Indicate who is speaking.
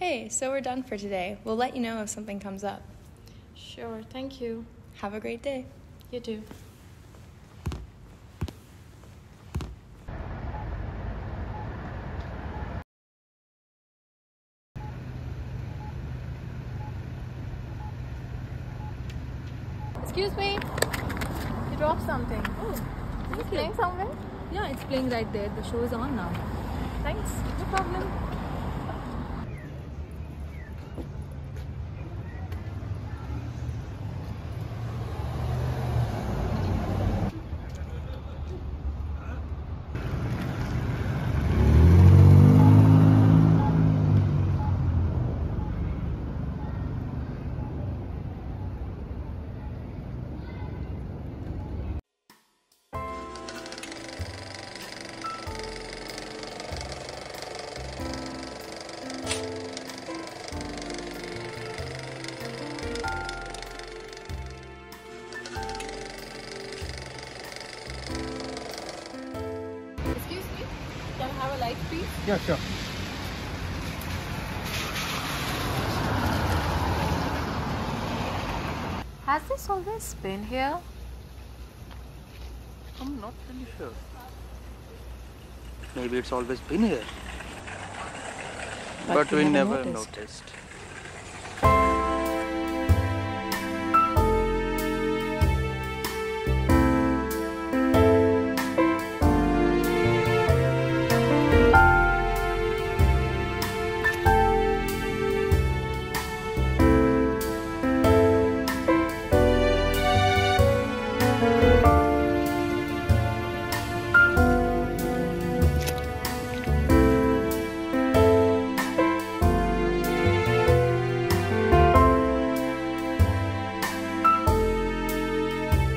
Speaker 1: Hey, so we're done for today. We'll let you know if something comes up.
Speaker 2: Sure, thank you.
Speaker 1: Have a great day.
Speaker 2: You too.
Speaker 3: Excuse me. You dropped something.
Speaker 2: Oh,
Speaker 3: Is it
Speaker 2: thank
Speaker 3: playing somewhere?
Speaker 2: Yeah, it's playing right there. The show is on now.
Speaker 3: Thanks.
Speaker 2: No problem.
Speaker 4: Yeah, sure.
Speaker 3: Has this always been here?
Speaker 4: I'm not really sure. Maybe it's always been here.
Speaker 3: But
Speaker 4: But,
Speaker 3: we
Speaker 4: we
Speaker 3: never
Speaker 4: never
Speaker 3: noticed.
Speaker 4: noticed.